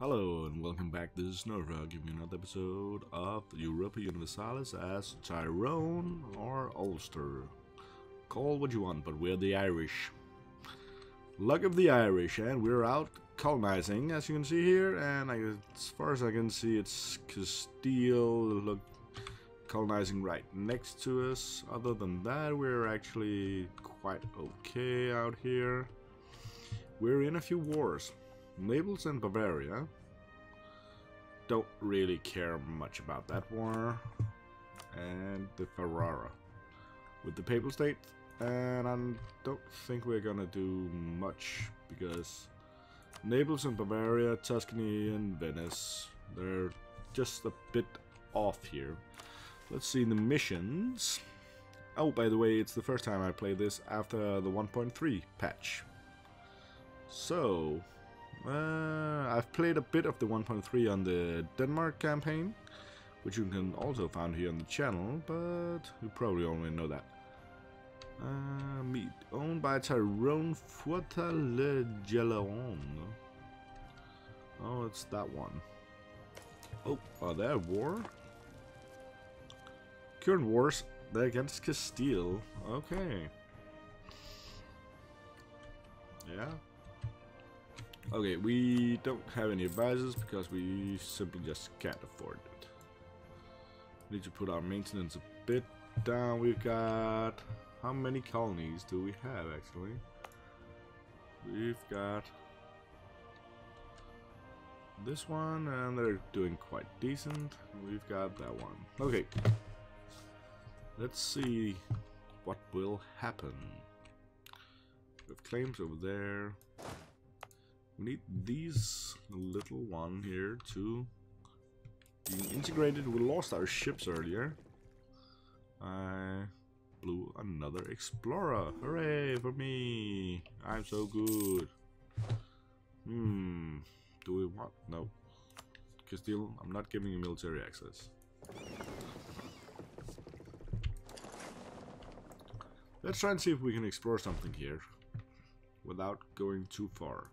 Hello and welcome back. This is Nova giving you another episode of Europa Universalis as Tyrone or Ulster. Call what you want, but we're the Irish. Luck of the Irish, and we're out colonizing, as you can see here. And I, as far as I can see, it's Castile. Look, colonizing right next to us. Other than that, we're actually quite okay out here. We're in a few wars. Naples and Bavaria. Don't really care much about that war. And the Ferrara. With the Papal State. And I don't think we're gonna do much because Naples and Bavaria, Tuscany and Venice, they're just a bit off here. Let's see the missions. Oh, by the way, it's the first time I play this after the 1.3 patch. So, uh, I've played a bit of the 1.3 on the Denmark campaign, which you can also find here on the channel, but you probably already know that. Uh, Meath owned by Tyrone Fuerta Le. Oh, it's that one. Oh, are they at war? Current wars, they're against Castile. Okay. Yeah, Okay, we don't have any advisors because we simply just can't afford it. We need to put our maintenance a bit down. We've got... How many colonies do we have, actually? We've got... This one, and they're doing quite decent. We've got that one. Okay. Let's see what will happen. We have claims over there. We need these little one here to be integrated. We lost our ships earlier. I blew another explorer. Hooray for me! I'm so good. Hmm. Do we want? No. Castile, I'm not giving you military access. Let's try and see if we can explore something here without going too far.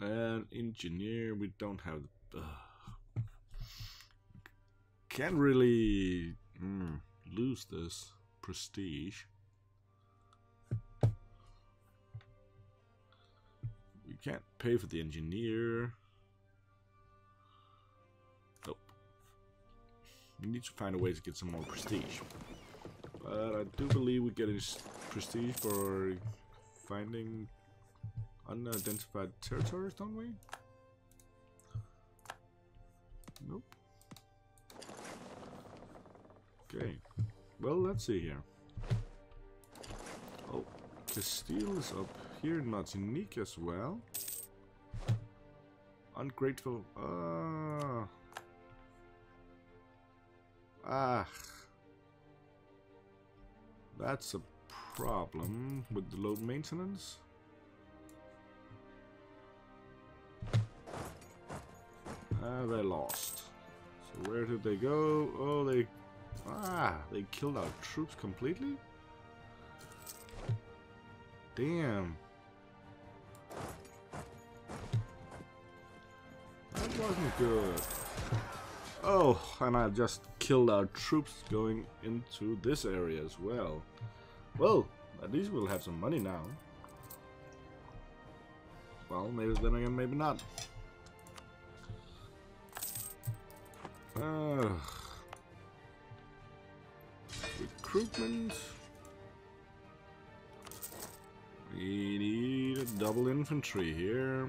And engineer, we don't have. Uh, can't really mm, lose this prestige. We can't pay for the engineer. Nope. We need to find a way to get some more prestige. But I do believe we get prestige for finding unidentified territories, don't we? Nope. Okay. Well, let's see here. Oh, Castile is up here, not unique as well. Ungrateful. Ah. Ah. That's a problem with the load maintenance. Ah, they lost. So where did they go? Oh, they... Ah, they killed our troops completely? Damn. That wasn't good. Oh, and I just killed our troops going into this area as well. Well, at least we'll have some money now. Well, maybe then again, maybe not. Recruitment. We need a double infantry here.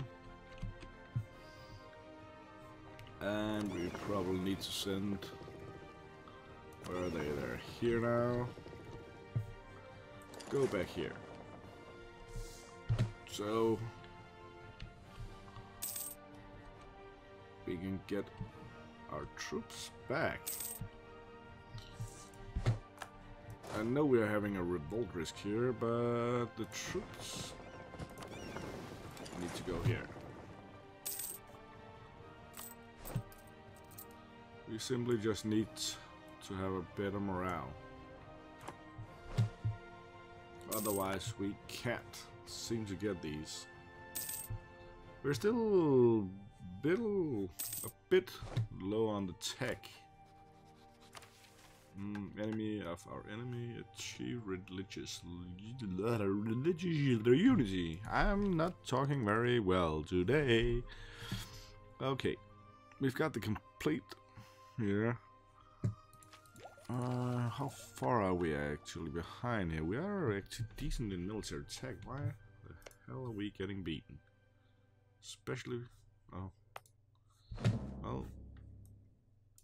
And we probably need to send... Where are they? They're here now. Go back here. So... We can get our troops back. I know we are having a revolt risk here, but the troops need to go here. We simply just need to have a better morale. Otherwise, we can't seem to get these. We're still a bit low on the tech. Mm, enemy of our enemy achieve religious religious unity. I'm not talking very well today. Okay, we've got the complete here. Uh, how far are we actually behind here? We are actually decent in military tech. Why the hell are we getting beaten? Especially, oh, well,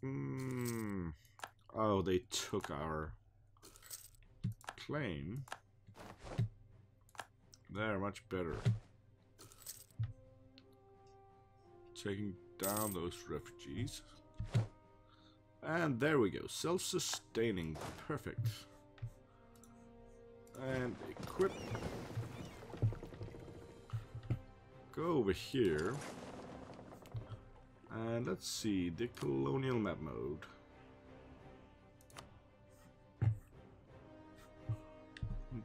hmm. Oh, they took our claim. They're much better. Taking down those refugees. And there we go. Self-sustaining. Perfect. And equip. Go over here. And let's see. The colonial map mode.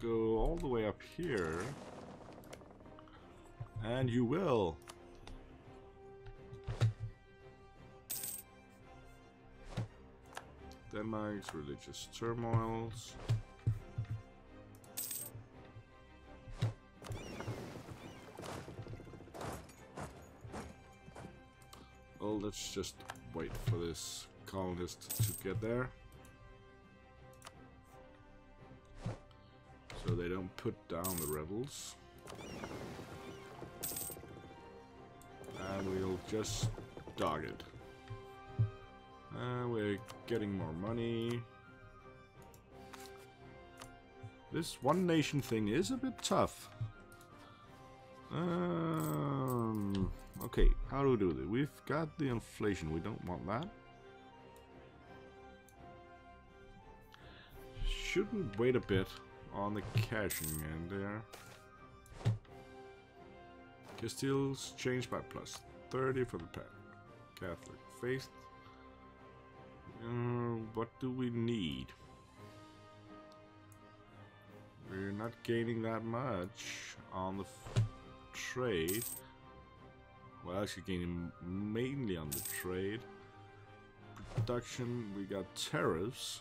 Go all the way up here. And you will. Denmark's religious turmoils. Let's just wait for this colonist to get there. So they don't put down the rebels. And we'll just dog it. We're getting more money. This one nation thing is a bit tough. Um, okay, how do we do this? We've got the inflation, we don't want that. Shouldn't wait a bit on the cashing end there. Castile's changed by plus 30 for the pack. Catholic faith. Uh, what do we need? We're not gaining that much on the trade. We're actually gaining mainly on the trade. Production, we got tariffs.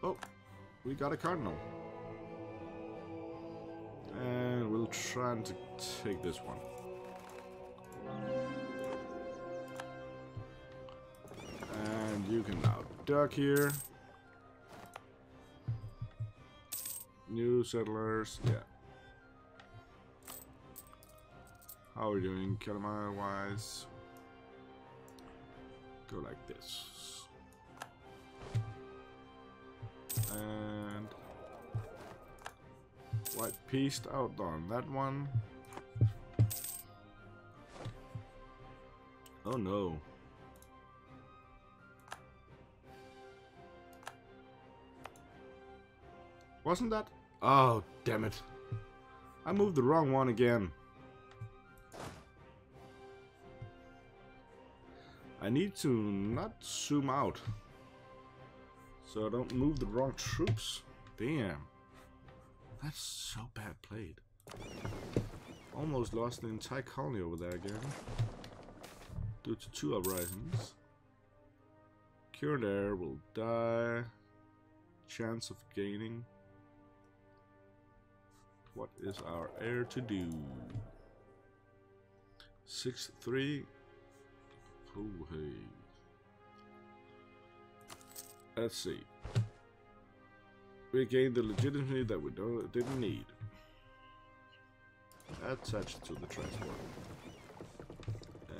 Oh, we got a cardinal. And we'll try to take this one. And you can now duck here. New settlers, yeah. How are we doing, Calamari wise? Go like this. And white pieced out on that one. Oh no. Wasn't that? Oh, damn it. I moved the wrong one again. I need to not zoom out. So I don't move the wrong troops. Damn. That's so bad played. Almost lost the entire colony over there again. Due to two uprisings. Current heir will die. Chance of gaining. What is our heir to do? 6-3. Let's see. We gained the legitimacy that we don't, didn't need. Attach it to the transport.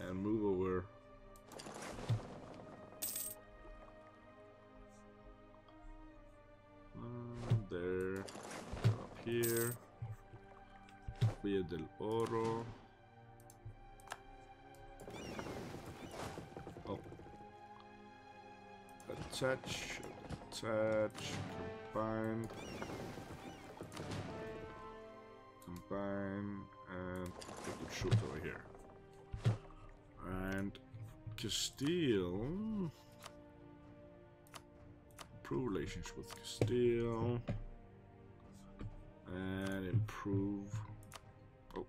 And move over. Um, there. Up here. Villa del Oro. Attach, attach, combine, combine, and troops over here. And Castile, improve relations with Castile. And improve. Oh,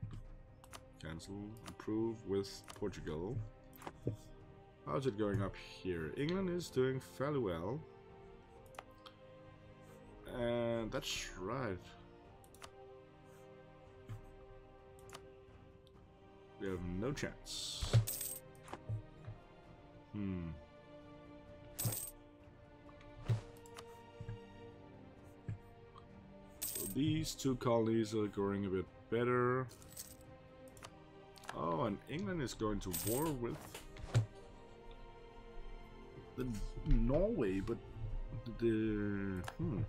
cancel. Improve with Portugal. How's it going up here? England is doing fairly well. And that's right. We have no chance. Hmm. So these two colonies are going a bit better. Oh, and England is going to war with the Norway, but the hmm.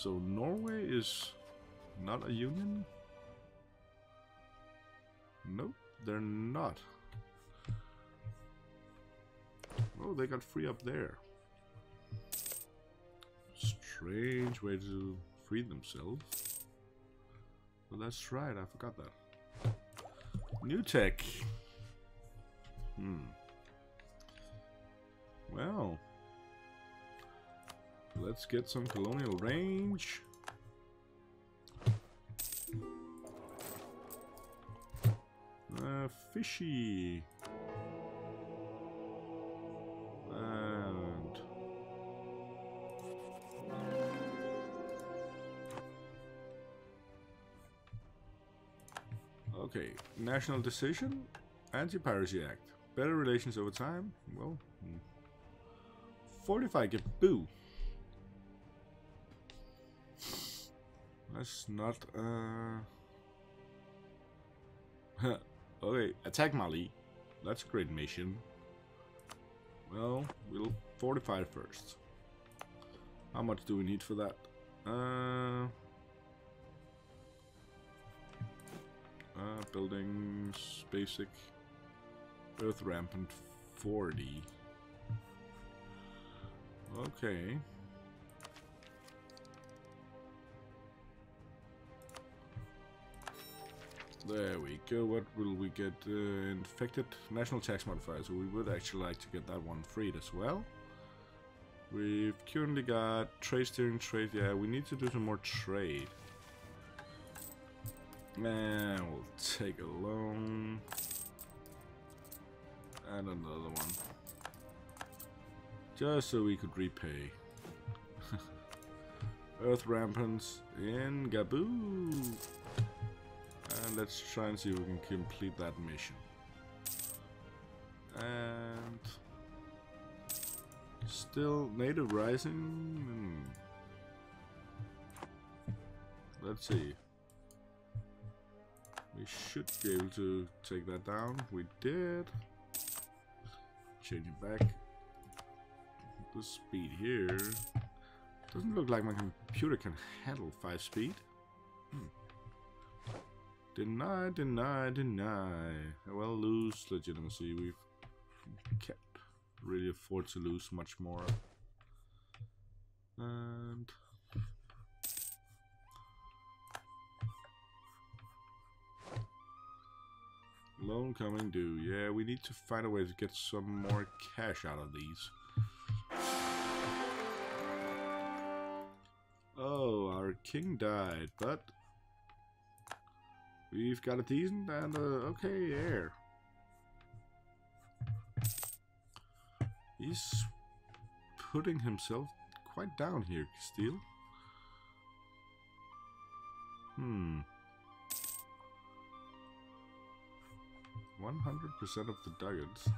So Norway is not a union? Nope, they're not. Oh, they got free up there. Strange way to free themselves. Well, that's right, I forgot that. New tech. Hmm. Well. Let's get some colonial range. Uh, fishy. And... Okay, national decision, anti-piracy act, better relations over time. Well, fortify get boo. That's not uh. okay, attack Mali. That's a great mission. Well, we'll fortify first. How much do we need for that? Uh, uh, buildings, basic, earth rampant 40. Okay. There we go. What will we get? Uh, infected national tax modifier. So we would actually like to get that one freed as well. We've currently got trade steering trade. Yeah, we need to do some more trade. Man, we'll take a loan. And another one. Just so we could repay. Earth Rampants in Gaboo. And let's try and see if we can complete that mission. And still native rising. Hmm. Let's see. We should be able to take that down. We did. Change it back. The speed here. Doesn't look like my computer can handle 5 speed. Hmm. Deny, deny, deny. Well, lose legitimacy. We can't really afford to lose much more. And... Loan coming due. Yeah, we need to find a way to get some more cash out of these. King died, but We've got a decent and a okay heir. He's putting himself quite down here, Castile. Hmm. 100% of the ducats.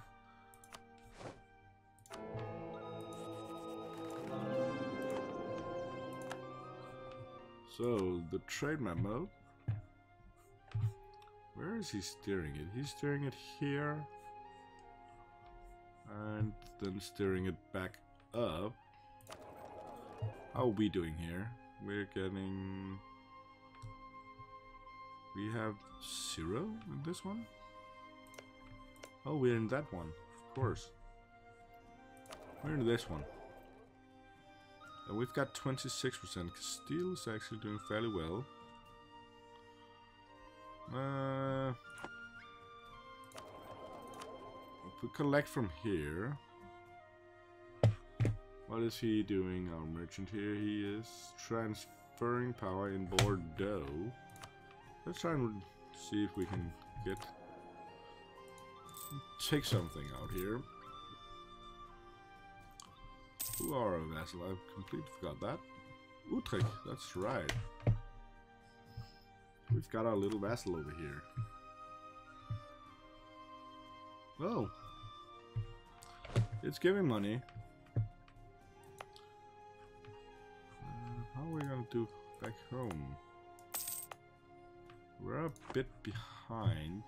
So, the trade memo where is he steering it? He's steering it here. And then steering it back up. How are we doing here? We're getting... We have zero in this one? Oh, we're in that one. Of course. We're in this one. And we've got 26%. Steel is actually doing fairly well. Uh, if we collect from here, what is he doing? Our merchant here, he is transferring power in Bordeaux. Let's try and see if we can get take something out here. Who are a vassal? I completely forgot that. Utrecht, that's right. We've got our little vassal over here. Oh. It's giving money. Uh, how are we gonna do back home? We're a bit behind.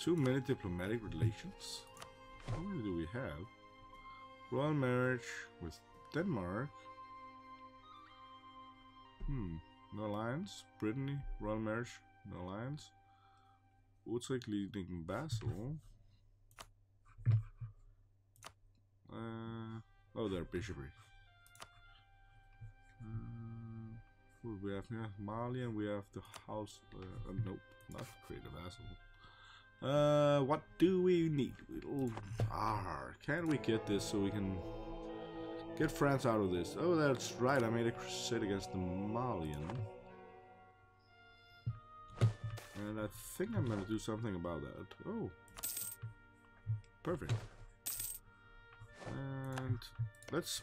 Too many diplomatic relations? How many do we have? Royal marriage with Denmark. Hmm. No alliance. Brittany. Royal marriage. No alliance. Utrecht leading vassal. Uh, oh, they're bishopric. Uh, we have? Mali and we have the house. Uh, uh, nope, not create a vassal. Uh, what do we need? Can we get this so we can get France out of this? Oh, that's right. I made a crusade against the Malian. And I think I'm gonna do something about that. Oh. Perfect. And let's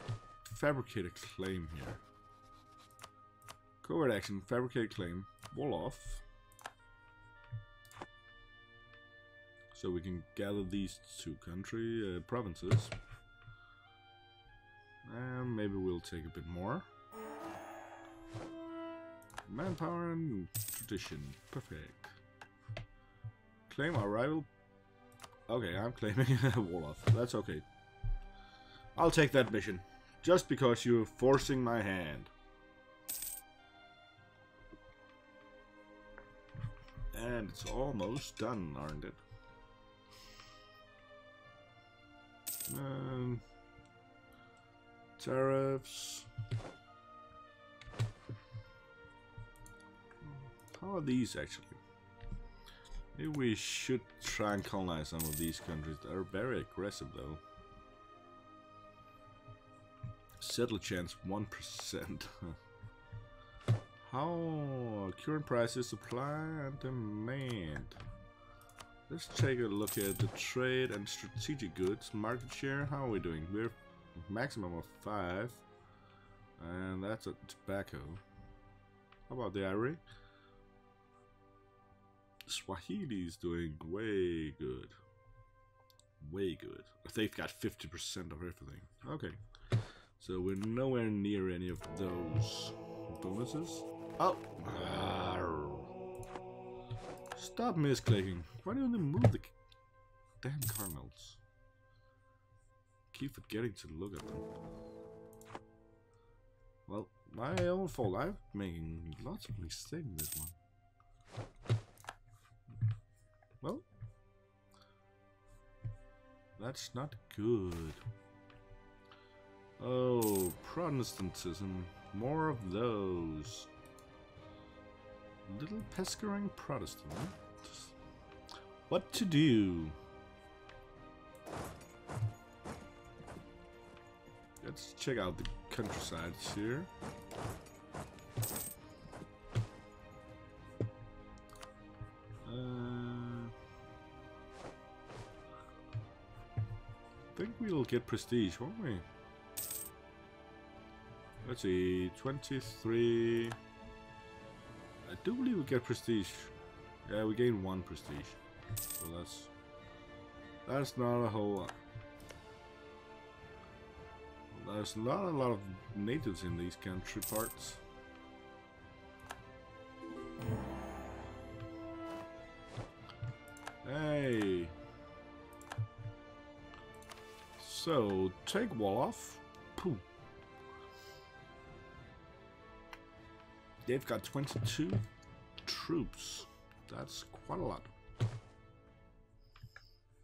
fabricate a claim here. Covert action, fabricate claim, Wolof. So we can gather these two country uh, provinces. And maybe we'll take a bit more. Manpower and tradition. Perfect. Claim our rival. Okay, I'm claiming Wolof. That's okay. I'll take that mission. Just because you're forcing my hand. And it's almost done, aren't it? Um, tariffs. How are these actually? Maybe we should try and colonize some of these countries. They're very aggressive though. Settle chance 1%. How current prices, supply and demand. Let's take a look at the trade and strategic goods. Market share, how are we doing? We're maximum of 5. And that's a tobacco. How about the ivory? Swahili is doing way good. Way good. They've got 50% of everything. Okay. So we're nowhere near any of those bonuses. Oh! Stop misclicking. Why don't they move the damn cardinals? Keep forgetting to look at them. Well, my own fault. I'm making lots of mistakes in this one. Well, that's not good. Oh, Protestantism. More of those. Little peskering Protestant. What to do? Let's check out the countryside here. Uh, think we'll get prestige, won't we? Let's see, 23... I do believe we get prestige. Yeah, we gain one prestige. So that's... That's not a whole lot. There's not a lot of natives in these country parts. Hey! So, take Wolof. Pooh. They've got 22 troops. That's quite a lot.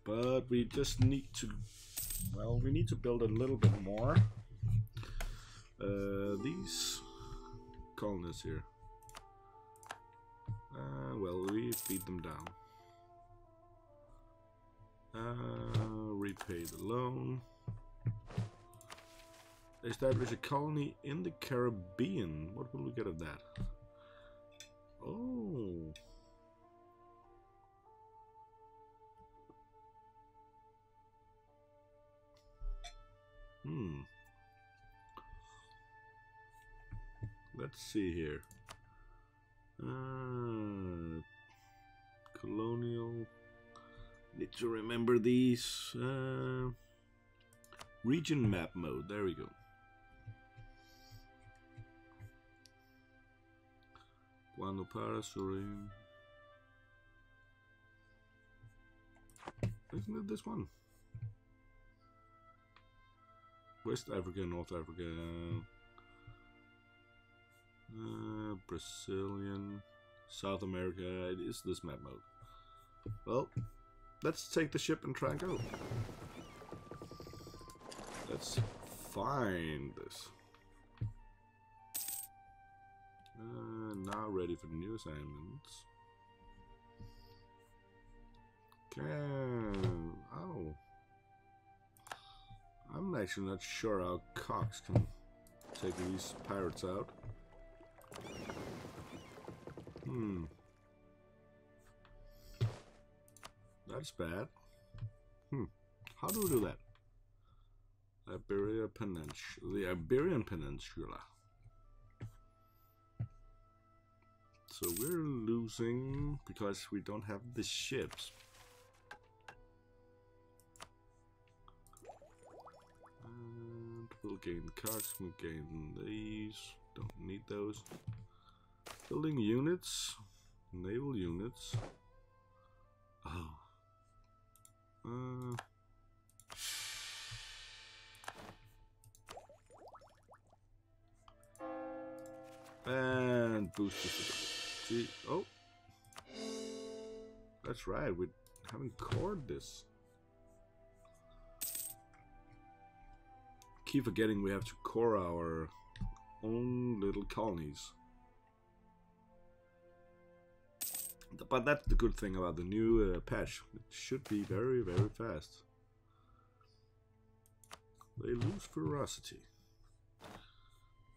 But we just need to, well, we need to build a little bit more. Uh, these colonists here. Uh, well, we beat them down. Uh, repay the loan. establish a colony in the Caribbean. What will we get of that? Oh. Hmm. Let's see here. Uh, colonial. Need to remember these. Uh, region map mode. There we go. Guanopara, Surin. Isn't it this one? West Africa, North Africa, uh, Brazilian, South America. It is this map mode. Well, let's take the ship and try and go. Let's find this. Uh, now ready for the new assignments. Can oh, I'm actually not sure how cogs can take these pirates out. Hmm. That's bad. Hmm. How do we do that? Iberia Peninsula. The Iberian Peninsula. So we're losing because we don't have the ships. Gain cogs, we'll gain these. Don't need those. Building units. Naval units. Oh. Uh, and boost See, oh, that's right. We haven't cored this. Keep forgetting we have to core our own little colonies. But that's the good thing about the new uh, patch. It should be very, very fast. They lose ferocity.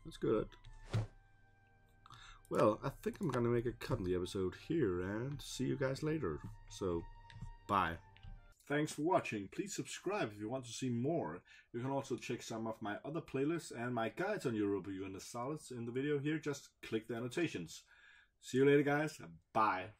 That's good. Well, I think I'm gonna make a cut in the episode here and see you guys later. So, bye. Thanks for watching. Please subscribe if you want to see more. You can also check some of my other playlists and my guides on Europa Universalis in the video here. Just click the annotations. See you later, guys. Bye.